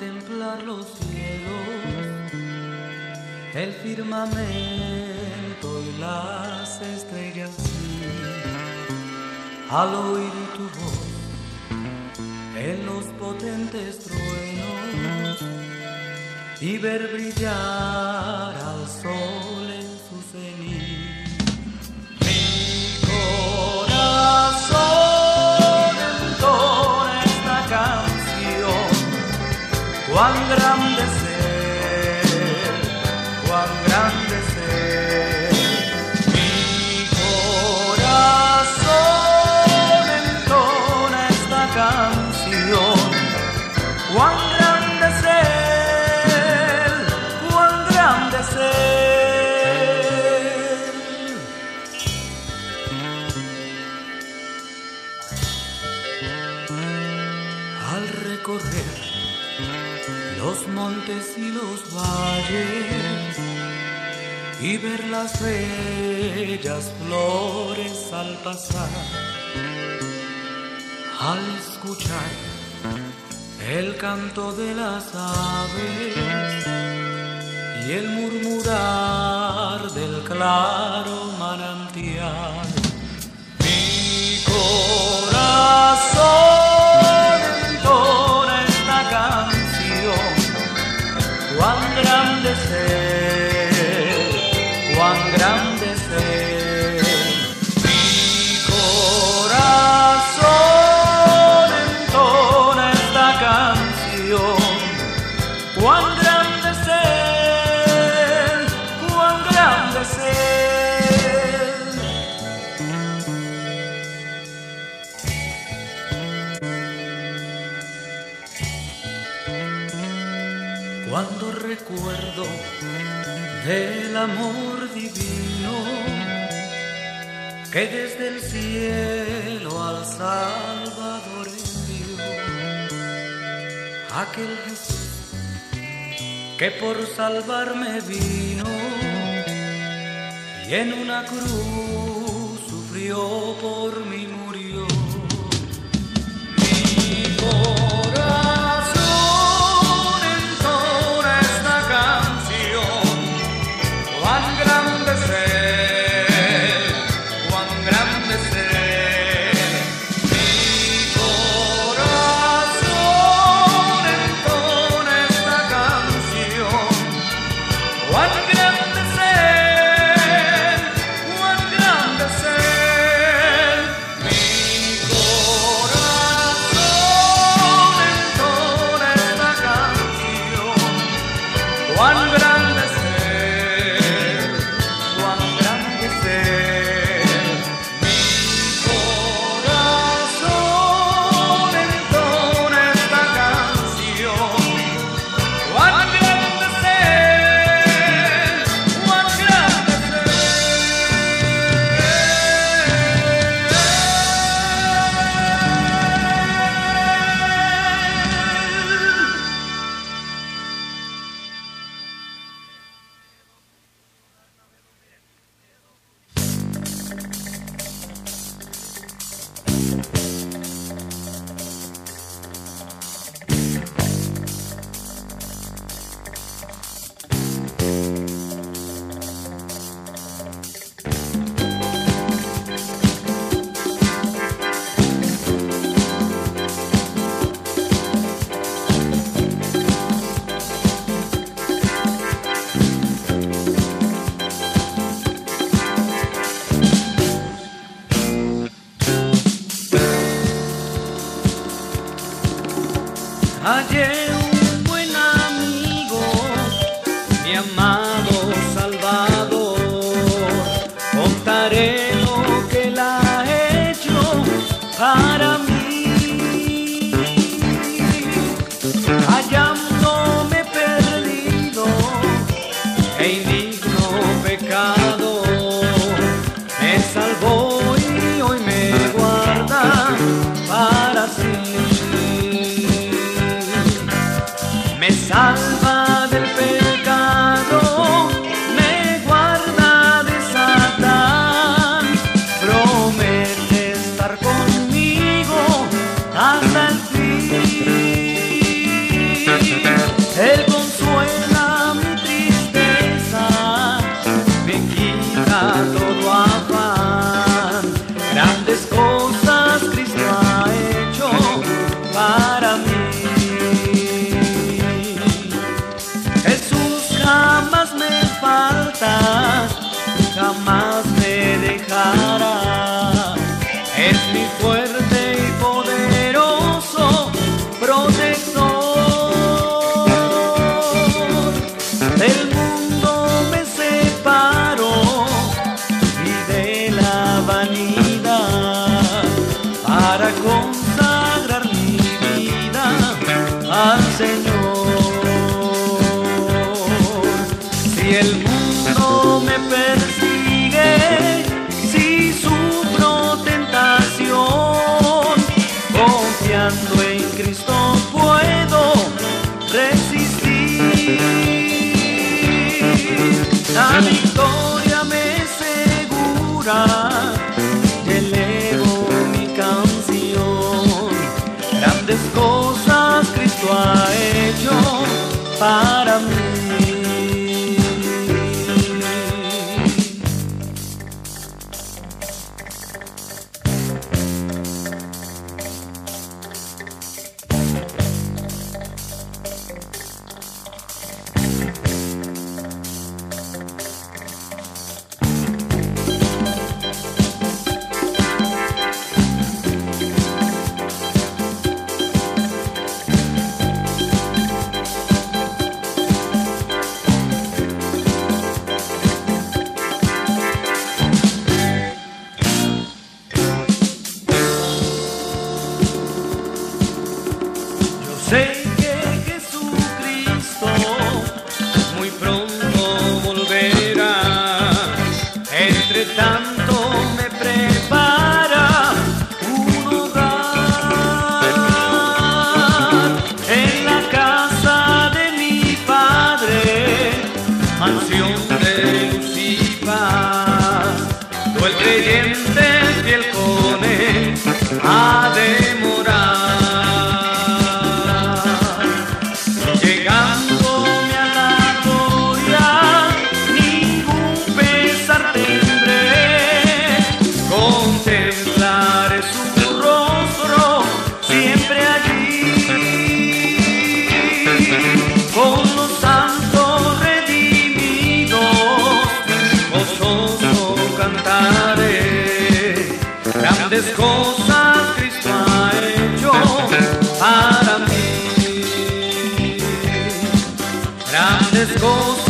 contemplar los cielos, el firmamento y las estrellas, al oír tu voz en los potentes truenos y ver brillar al sol cuán grande ser, cuán grande. Al recorrer los montes y los valles y ver las bellas flores al pasar, al escuchar el canto de las aves y el murmurar del claro manantial. Recuerdo del amor divino que desde el cielo al Salvador envió, aquel Jesús que por salvarme vino y en una cruz sufrió por mí murió. Mi corazón para La victoria me segura, y elevo mi canción. Grandes cosas Cristo ha hecho para mí. goes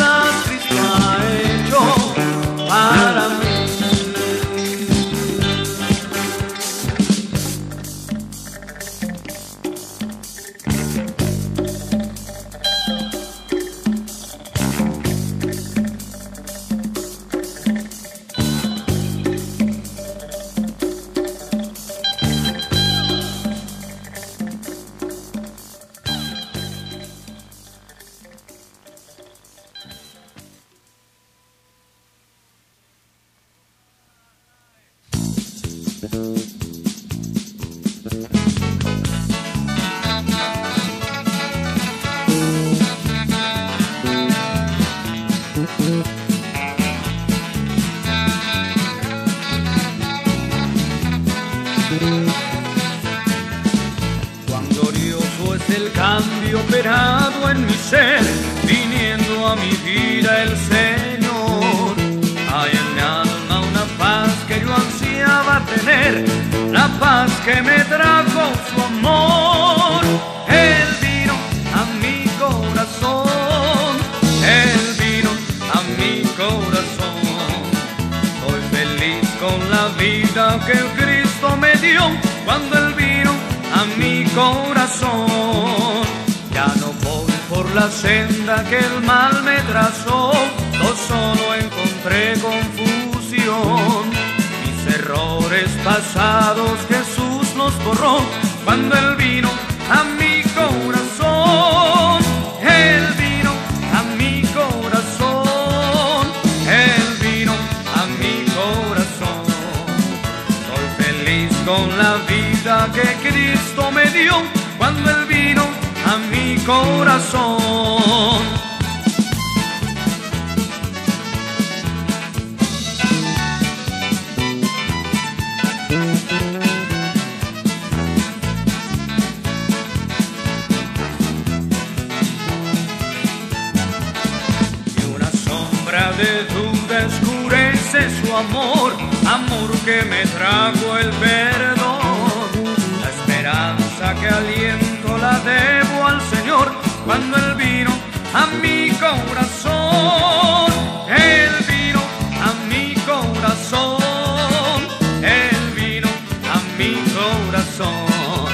la senda que el mal me trazó, yo solo encontré confusión. Mis errores pasados Jesús los borró cuando Él vino a mi corazón. Él vino a mi corazón. Él vino a mi corazón. Soy feliz con la vida que Cristo me dio cuando corazón. Y una sombra de duda escurece su amor, amor que me trajo el perdón, la esperanza que alienta debo al Señor cuando Él vino a mi corazón. Él vino a mi corazón. Él vino a mi corazón.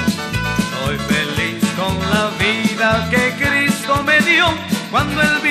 Soy feliz con la vida que Cristo me dio cuando Él vino.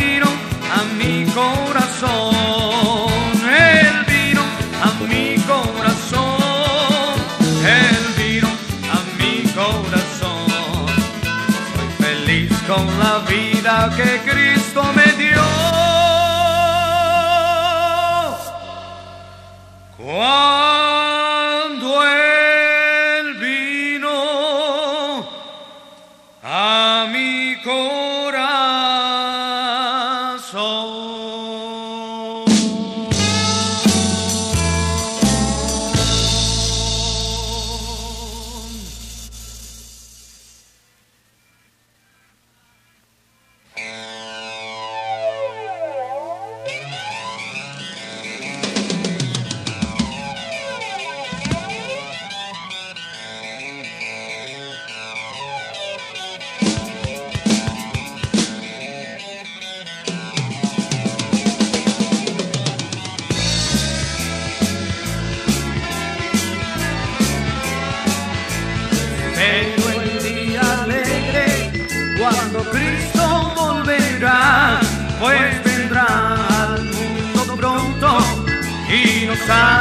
さ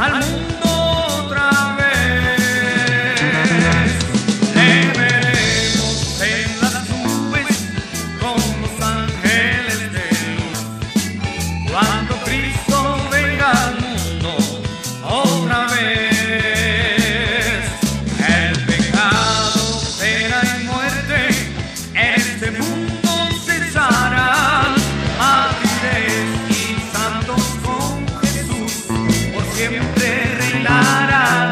啊！bailar